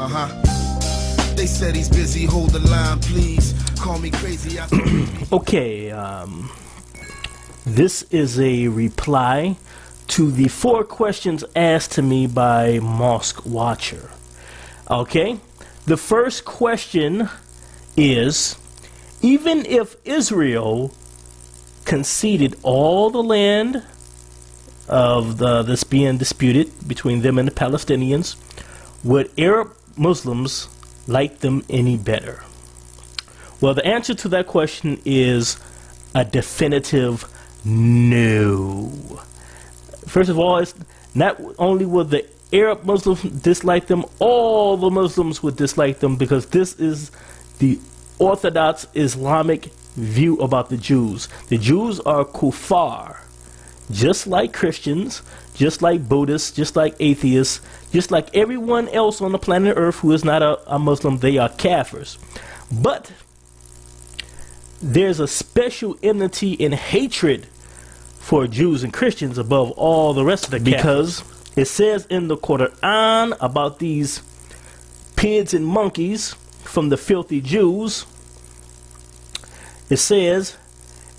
Uh huh. They said he's busy. Hold the line, please. Call me crazy. Okay, um, this is a reply to the four questions asked to me by Mosque Watcher. Okay, the first question is even if Israel conceded all the land of the this being disputed between them and the Palestinians, would Arab Muslims like them any better? Well, the answer to that question is a definitive no. First of all, it's not only would the Arab Muslims dislike them, all the Muslims would dislike them because this is the Orthodox Islamic view about the Jews. The Jews are kuffar, just like Christians, just like Buddhists, just like atheists, just like everyone else on the planet Earth who is not a, a Muslim, they are kafirs. But there's a special enmity and hatred for Jews and Christians above all the rest of the because it says in the Quran about these pigs and monkeys from the filthy Jews. It says,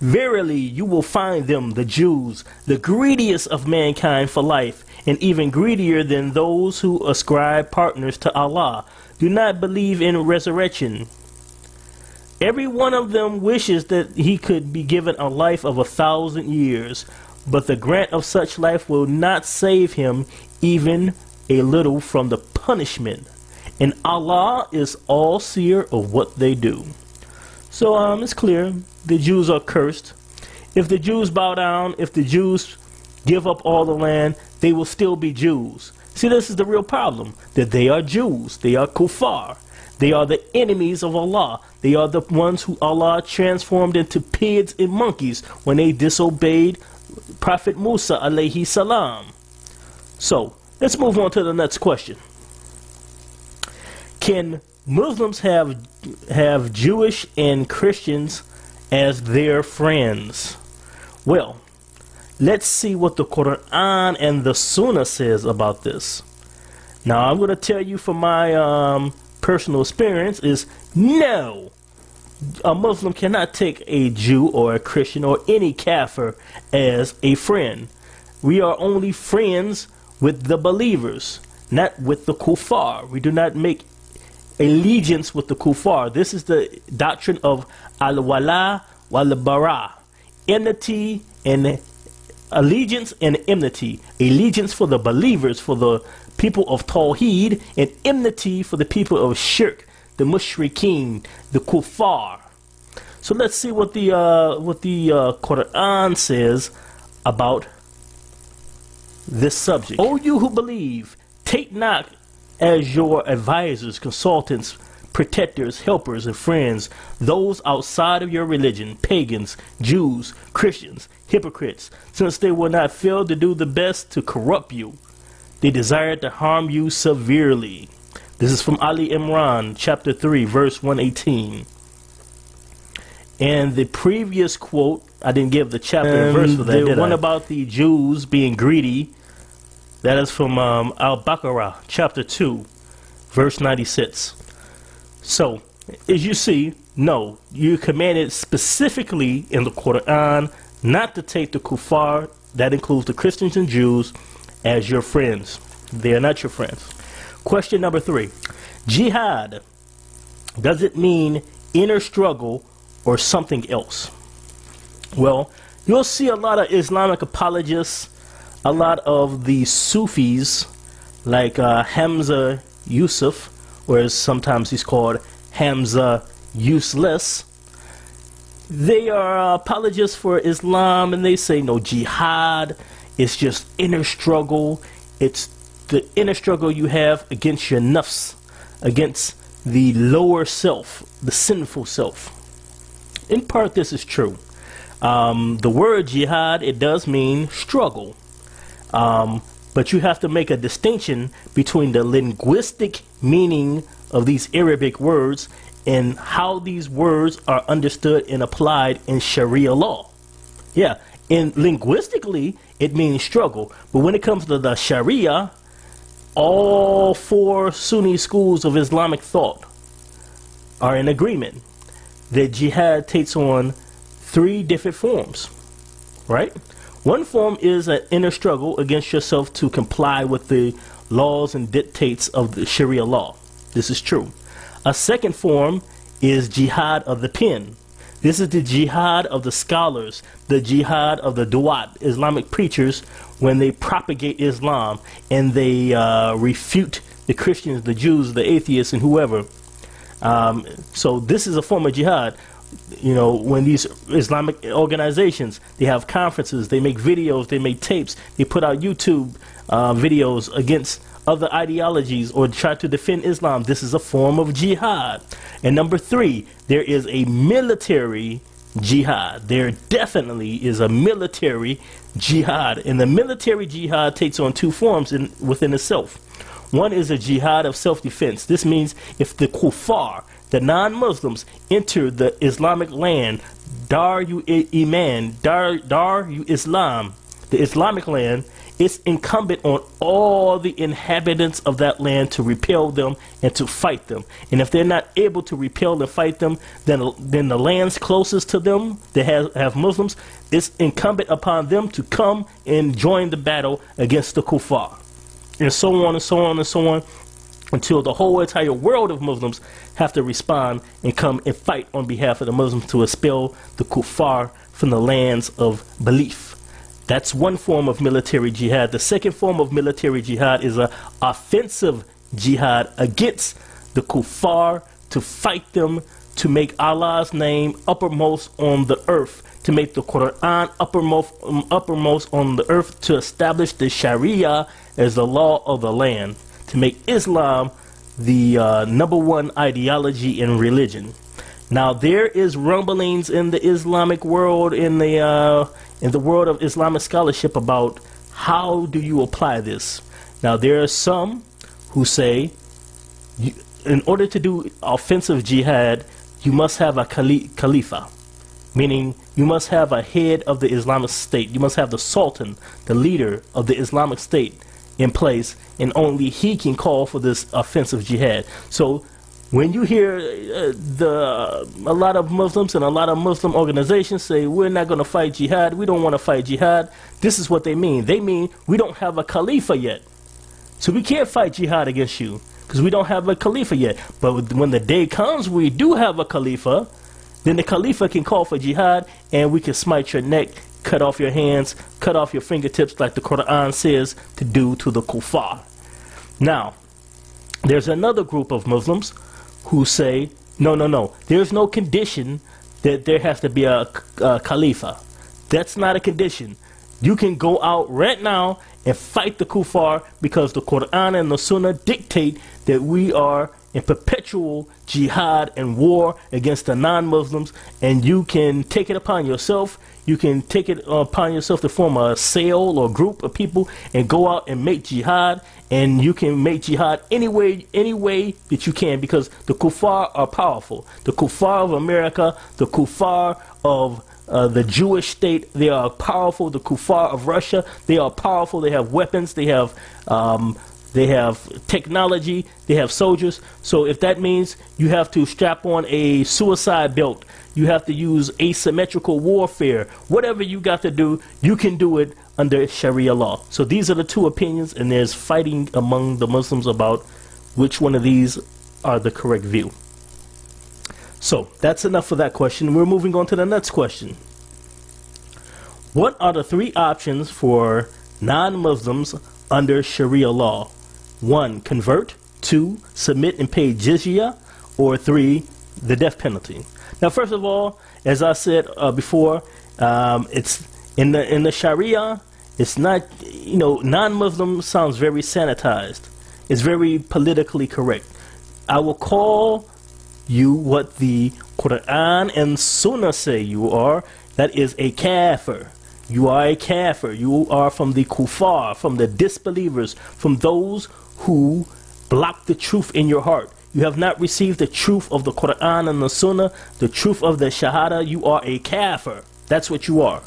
Verily you will find them, the Jews, the greediest of mankind for life, and even greedier than those who ascribe partners to Allah. Do not believe in resurrection. Every one of them wishes that he could be given a life of a thousand years, but the grant of such life will not save him even a little from the punishment. And Allah is all seer of what they do. So um, it's clear the Jews are cursed. If the Jews bow down, if the Jews give up all the land, they will still be Jews. See, this is the real problem that they are Jews, they are kuffar. They are the enemies of Allah. They are the ones who Allah transformed into pigs and monkeys when they disobeyed Prophet Musa alayhi salam. So, let's move on to the next question. Can Muslims have have Jewish and Christians as their friends? Well, let's see what the Quran and the Sunnah says about this. Now, I'm going to tell you from my um, personal experience is no. A Muslim cannot take a Jew or a Christian or any kafir as a friend. We are only friends with the believers, not with the kuffar. We do not make allegiance with the kuffar. This is the doctrine of al-wala wal-bara. Enmity and allegiance and enmity. Allegiance for the believers, for the people of Tawheed, and enmity for the people of Shirk, the Mushrikeen, the Kuffar. So let's see what the uh, what the uh, Quran says about this subject. O you who believe, take not as your advisors, consultants, protectors, helpers, and friends those outside of your religion, pagans, Jews, Christians, hypocrites, since they will not fail to do the best to corrupt you. They desire to harm you severely. This is from Ali Imran, chapter 3, verse 118. And the previous quote, I didn't give the chapter and verse for that. The one about the Jews being greedy, that is from um, Al Baqarah, chapter 2, verse 96. So, as you see, no, you commanded specifically in the Quran not to take the kuffar, that includes the Christians and Jews, as your friends. They are not your friends. Question number three Jihad, does it mean inner struggle or something else? Well, you'll see a lot of Islamic apologists, a lot of the Sufis, like uh, Hamza Yusuf, or sometimes he's called Hamza Useless. They are apologists for Islam and they say no jihad, it's just inner struggle. It's the inner struggle you have against your nafs, against the lower self, the sinful self. In part, this is true. Um, the word jihad, it does mean struggle. Um, but you have to make a distinction between the linguistic meaning of these Arabic words and how these words are understood and applied in Sharia law. Yeah, in linguistically, it means struggle. But when it comes to the Sharia, all four Sunni schools of Islamic thought are in agreement that jihad takes on three different forms, right? One form is an inner struggle against yourself to comply with the laws and dictates of the Sharia law. This is true. A second form is jihad of the pen. This is the jihad of the scholars, the jihad of the duat, Islamic preachers, when they propagate Islam and they uh, refute the Christians, the Jews, the atheists, and whoever. Um, so this is a form of jihad. You know, when these Islamic organizations they have conferences, they make videos, they make tapes, they put out YouTube uh, videos against other ideologies or try to defend Islam. This is a form of jihad. And number three, there is a military jihad. There definitely is a military jihad. And the military jihad takes on two forms in, within itself. One is a jihad of self-defense. This means if the kuffar, the non-Muslims, enter the Islamic land, Dar you Iman, Dar, Dar ul-Islam, the Islamic land, it's incumbent on all the inhabitants of that land to repel them and to fight them. And if they're not able to repel and fight them, then, then the lands closest to them that have, have Muslims, it's incumbent upon them to come and join the battle against the kuffar. And so on and so on and so on until the whole entire world of Muslims have to respond and come and fight on behalf of the Muslims to expel the kuffar from the lands of belief. That's one form of military jihad. The second form of military jihad is a offensive jihad against the kuffar to fight them to make Allah's name uppermost on the earth, to make the Quran uppermost, um, uppermost on the earth, to establish the Sharia as the law of the land, to make Islam the uh, number one ideology in religion. Now there is rumblings in the Islamic world, in the uh, in the world of Islamic scholarship about how do you apply this. Now there are some who say, you, in order to do offensive jihad, you must have a khalifa, meaning you must have a head of the Islamic State. You must have the sultan, the leader of the Islamic State, in place, and only he can call for this offensive jihad. So when you hear uh, the a lot of Muslims and a lot of Muslim organizations say we're not going to fight jihad, we don't want to fight jihad, this is what they mean. They mean we don't have a khalifa yet, so we can't fight jihad against you because we don't have a khalifa yet. But when the day comes, we do have a khalifa. Then the khalifa can call for jihad, and we can smite your neck, cut off your hands, cut off your fingertips, like the Quran says to do to the kuffar. Now, there's another group of Muslims who say, no, no, no, there's no condition that there has to be a, a Khalifa. That's not a condition. You can go out right now and fight the kuffar because the Quran and the Sunnah dictate that we are in perpetual jihad and war against the non-Muslims and you can take it upon yourself you can take it upon yourself to form a sale or group of people and go out and make jihad and you can make jihad any way any way that you can because the kuffar are powerful the kuffar of America the kuffar of uh, the Jewish state, they are powerful. The kuffar of Russia, they are powerful. They have weapons. They have um, they have technology, they have soldiers. So if that means you have to strap on a suicide belt, you have to use asymmetrical warfare, whatever you got to do, you can do it under Sharia law. So these are the two opinions, and there's fighting among the Muslims about which one of these are the correct view. So that's enough for that question. We're moving on to the next question. What are the three options for non Muslims under Sharia law? One, convert. Two, submit and pay jizya. Or three, the death penalty. Now, first of all, as I said uh, before, um, it's in the in the Sharia. It's not, you know, non-Muslim sounds very sanitized. It's very politically correct. I will call you what the Quran and Sunnah say you are. That is a kafir. You are a kafir. You are from the kuffar, from the disbelievers, from those who block the truth in your heart. You have not received the truth of the Quran and the Sunnah, the truth of the Shahada. You are a kafir. That's what you are.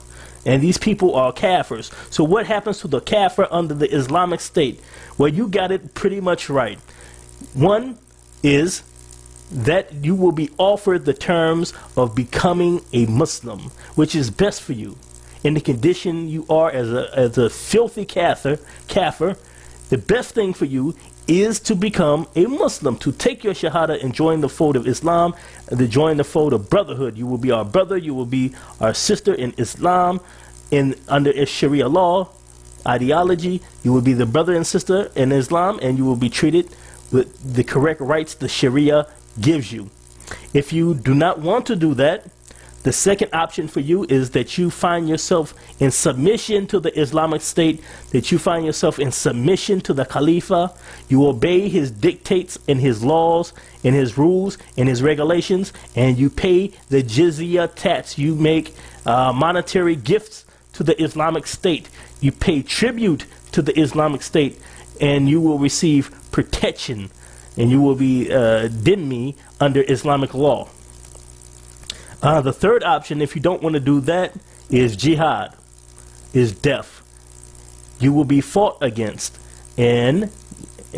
and these people are kafirs. So what happens to the kafir under the Islamic State? Well, you got it pretty much right. One is that you will be offered the terms of becoming a Muslim, which is best for you. In the condition you are as a, as a filthy kafir, kafir, the best thing for you is to become a Muslim, to take your Shahada and join the fold of Islam, to join the fold of brotherhood. You will be our brother, you will be our sister in Islam, in under Sharia law ideology. You will be the brother and sister in Islam, and you will be treated with the correct rights the Sharia gives you. If you do not want to do that, the second option for you is that you find yourself in submission to the Islamic State, that you find yourself in submission to the Khalifa. You obey his dictates and his laws and his rules and his regulations, and you pay the jizya tax. You make uh, monetary gifts to the Islamic State. You pay tribute to the Islamic State, and you will receive protection, and you will be uh, dhimmi under Islamic law. Uh, the third option, if you don't want to do that, is jihad, is death. You will be fought against, and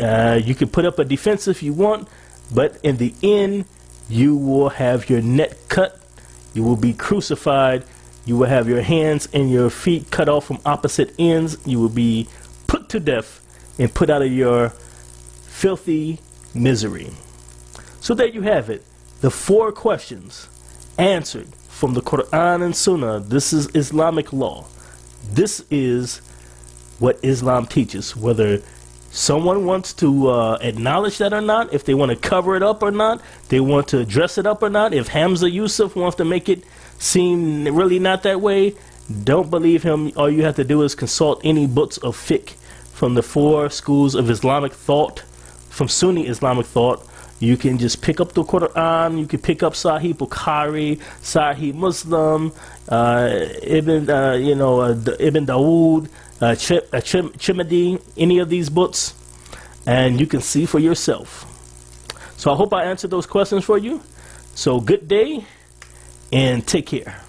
uh, you can put up a defense if you want, but in the end, you will have your neck cut, you will be crucified, you will have your hands and your feet cut off from opposite ends, you will be put to death and put out of your filthy misery. So there you have it. The four questions answered from the Quran and Sunnah. This is Islamic law. This is what Islam teaches. Whether someone wants to uh, acknowledge that or not, if they want to cover it up or not, they want to dress it up or not, if Hamza Yusuf wants to make it seem really not that way, don't believe him. All you have to do is consult any books of fiqh from the four schools of Islamic thought, from Sunni Islamic thought, you can just pick up the Quran. You can pick up Sahih Bukhari, Sahih Muslim, uh, Ibn, uh, you know, uh, Ibn Dawood, uh, Ch- uh, Ch- Chimadi, any of these books, and you can see for yourself. So I hope I answered those questions for you. So good day, and take care.